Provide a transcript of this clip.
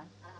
hagan.